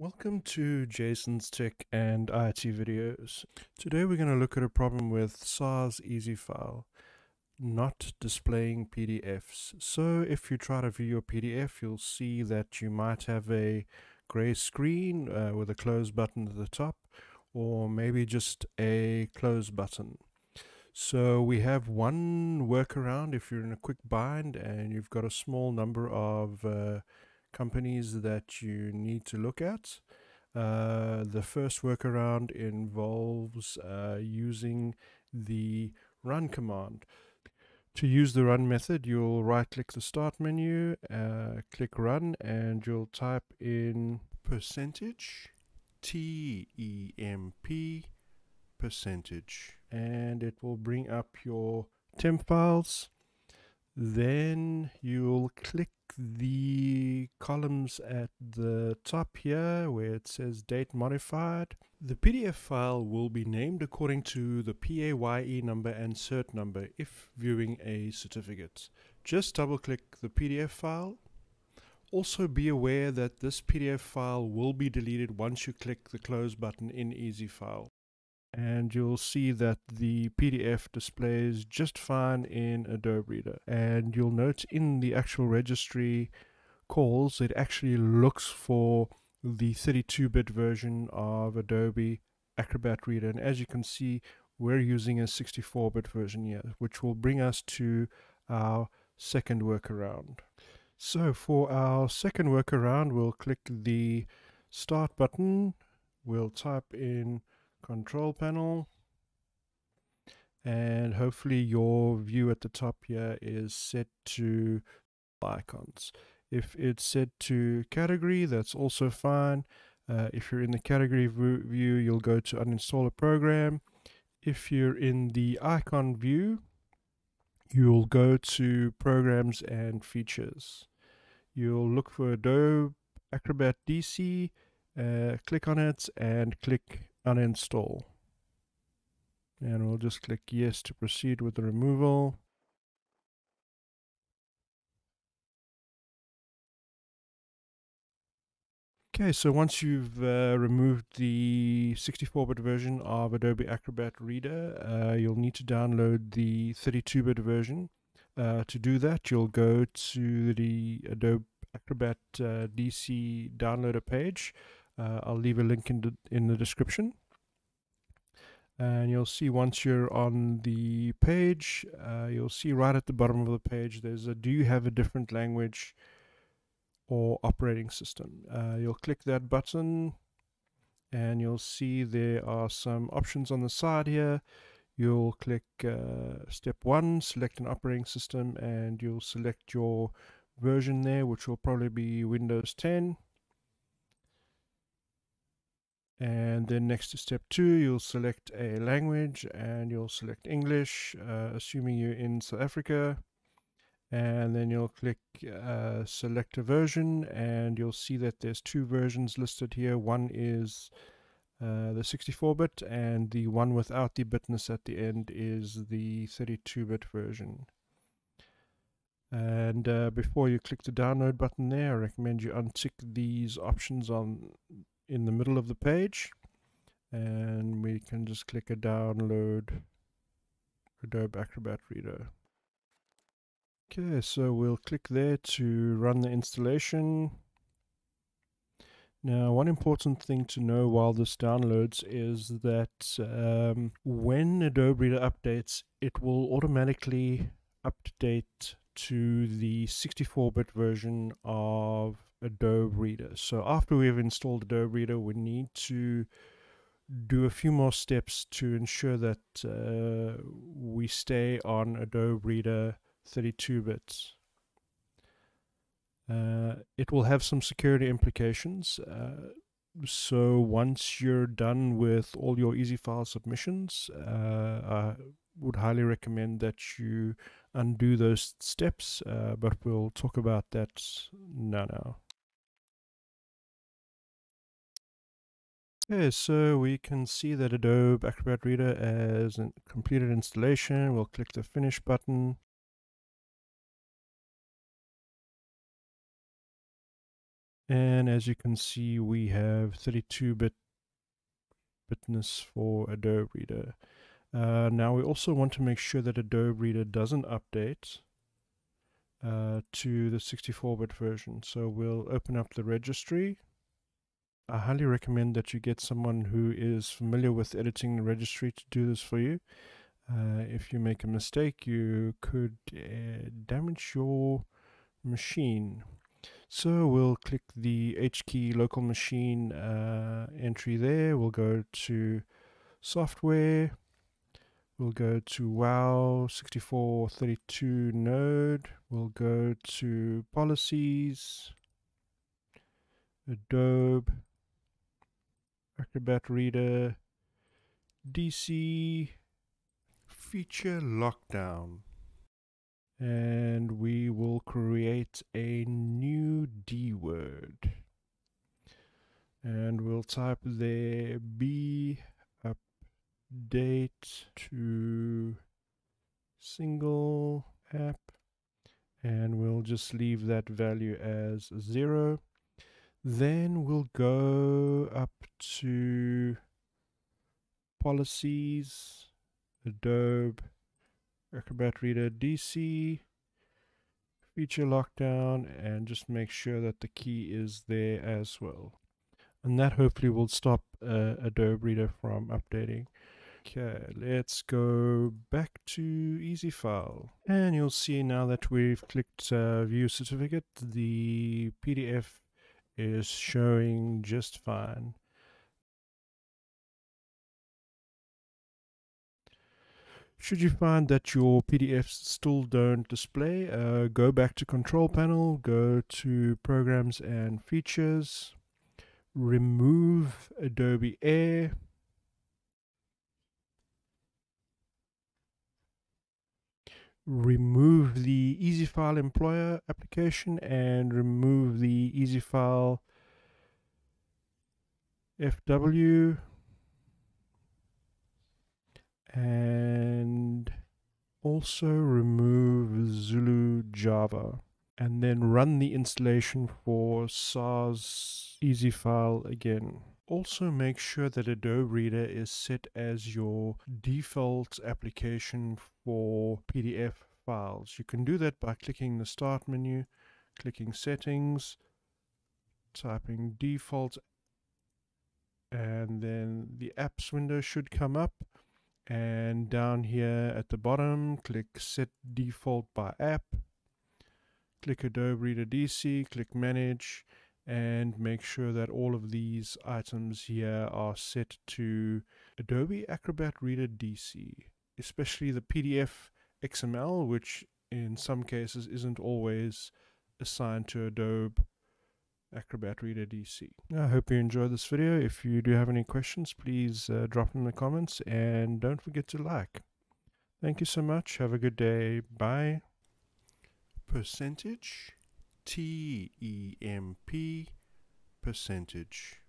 Welcome to Jason's Tech and IT videos. Today we're going to look at a problem with SARS EasyFile not displaying PDFs. So if you try to view your PDF, you'll see that you might have a gray screen uh, with a close button at the top or maybe just a close button. So we have one workaround if you're in a quick bind and you've got a small number of uh, companies that you need to look at. Uh, the first workaround involves uh, using the run command. To use the run method, you'll right click the start menu, uh, click run, and you'll type in percentage, T E M P, percentage, and it will bring up your temp files. Then you'll click the columns at the top here where it says date modified. The PDF file will be named according to the PAYE number and cert number if viewing a certificate. Just double click the PDF file. Also be aware that this PDF file will be deleted once you click the close button in EasyFile and you'll see that the PDF displays just fine in Adobe Reader. And you'll note in the actual registry calls, it actually looks for the 32-bit version of Adobe Acrobat Reader. And as you can see, we're using a 64-bit version here, which will bring us to our second workaround. So for our second workaround, we'll click the Start button. We'll type in control panel. And hopefully your view at the top here is set to icons. If it's set to category that's also fine. Uh, if you're in the category view you'll go to uninstall a program. If you're in the icon view you'll go to programs and features. You'll look for Adobe Acrobat DC uh, click on it and click uninstall. And we'll just click yes to proceed with the removal. Okay, so once you've uh, removed the 64-bit version of Adobe Acrobat Reader, uh, you'll need to download the 32-bit version. Uh, to do that, you'll go to the Adobe Acrobat uh, DC downloader page. Uh, I'll leave a link in the, in the description. And you'll see once you're on the page, uh, you'll see right at the bottom of the page, there's a do you have a different language or operating system? Uh, you'll click that button and you'll see there are some options on the side here. You'll click uh, step one, select an operating system, and you'll select your version there, which will probably be Windows 10 and then next to step two you'll select a language and you'll select English uh, assuming you're in South Africa. And then you'll click uh, select a version and you'll see that there's two versions listed here. One is uh, the 64-bit and the one without the bitness at the end is the 32-bit version. And uh, before you click the download button there I recommend you untick these options on in the middle of the page and we can just click a download Adobe Acrobat Reader. Okay, so we'll click there to run the installation. Now, one important thing to know while this downloads is that um, when Adobe Reader updates, it will automatically update to the 64-bit version of Adobe Reader. So after we've installed Adobe Reader, we need to do a few more steps to ensure that uh, we stay on Adobe Reader 32 bits. Uh, it will have some security implications. Uh, so once you're done with all your EasyFile submissions, uh, I would highly recommend that you undo those steps, uh, but we'll talk about that now. now. Okay, so we can see that Adobe Acrobat Reader has a completed installation. We'll click the Finish button. And as you can see, we have 32-bit bitness for Adobe Reader. Uh, now we also want to make sure that Adobe Reader doesn't update uh, to the 64-bit version. So we'll open up the registry. I highly recommend that you get someone who is familiar with editing the registry to do this for you. Uh, if you make a mistake, you could uh, damage your machine. So we'll click the H key local machine uh, entry there. We'll go to software. We'll go to WoW 6432 node. We'll go to policies, Adobe, Acrobat Reader, DC, feature lockdown. And we will create a new D word. And we'll type there B update to single app and we'll just leave that value as zero then we'll go up to policies Adobe Acrobat Reader DC feature lockdown and just make sure that the key is there as well and that hopefully will stop uh, Adobe Reader from updating Okay, let's go back to EasyFile. And you'll see now that we've clicked uh, View Certificate, the PDF is showing just fine. Should you find that your PDFs still don't display, uh, go back to Control Panel, go to Programs and Features, remove Adobe Air, remove the EasyFile employer application and remove the EasyFile FW and also remove Zulu Java and then run the installation for SARS EasyFile again. Also make sure that Adobe Reader is set as your default application for PDF files. You can do that by clicking the Start menu, clicking Settings, typing Default, and then the Apps window should come up. And down here at the bottom, click Set Default by App. Click Adobe Reader DC, click Manage, and make sure that all of these items here are set to Adobe Acrobat Reader DC, especially the PDF XML, which in some cases isn't always assigned to Adobe Acrobat Reader DC. I hope you enjoyed this video. If you do have any questions, please uh, drop them in the comments and don't forget to like. Thank you so much. Have a good day. Bye. Percentage T E M P percentage